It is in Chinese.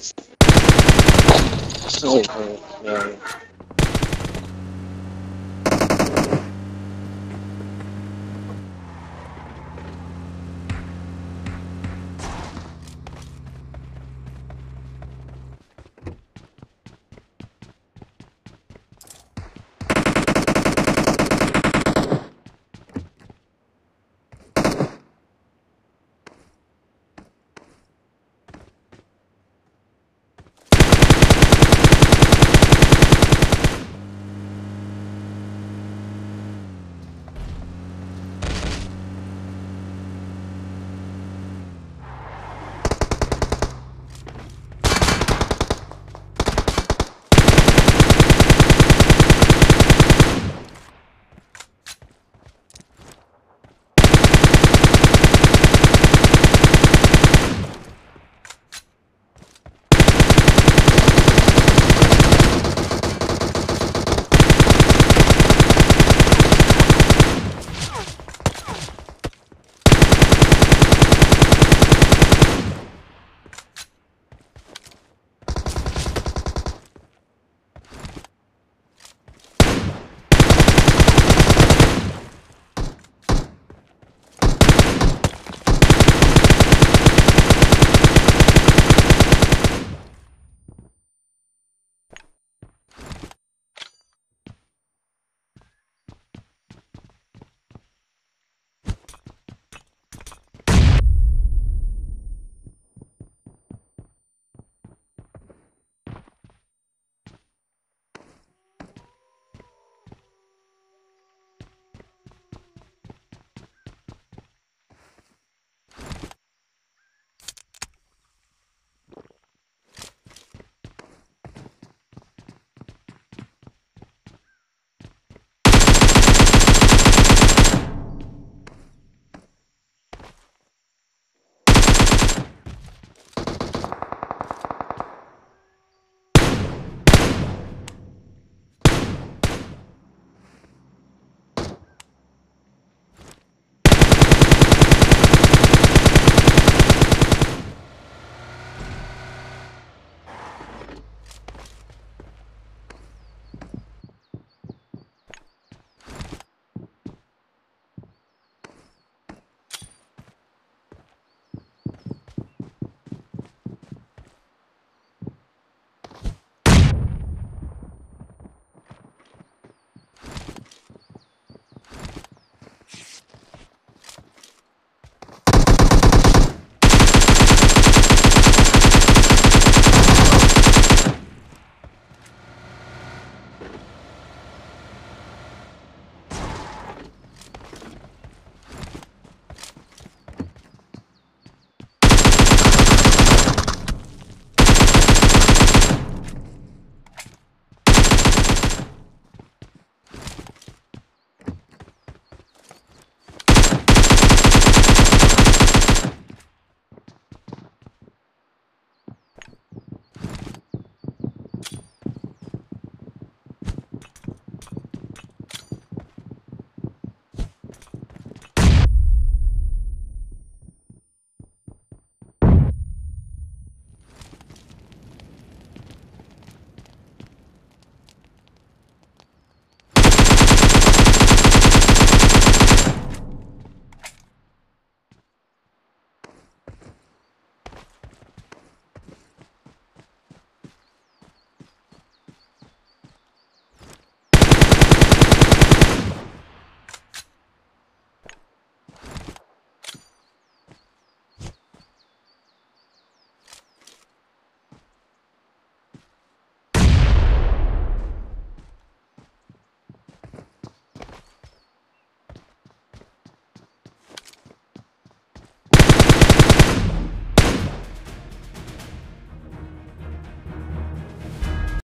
是อ้โ